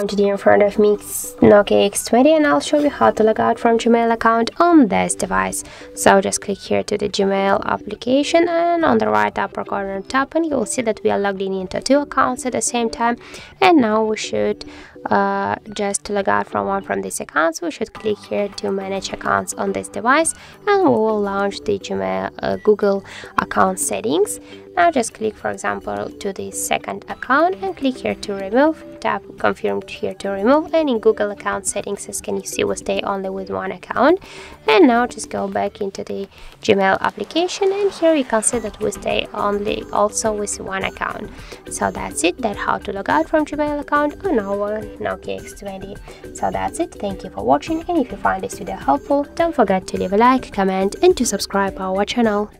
Come today in front of me Nokia X20 and I'll show you how to log out from Gmail account on this device. So just click here to the Gmail application and on the right upper corner tap and you'll see that we are logged in into two accounts at the same time and now we should uh, just log out from one from these accounts we should click here to manage accounts on this device and we will launch the Gmail uh, Google account settings. Now just click for example to the second account and click here to remove tap confirm here to remove and in Google account settings. As can you see we stay only with one account. And now just go back into the Gmail application and here you can see that we stay only also with one account. So that's it. That how to log out from Gmail account on our Nokia X20 so that's it. Thank you for watching and if you find this video helpful don't forget to leave a like comment and to subscribe our channel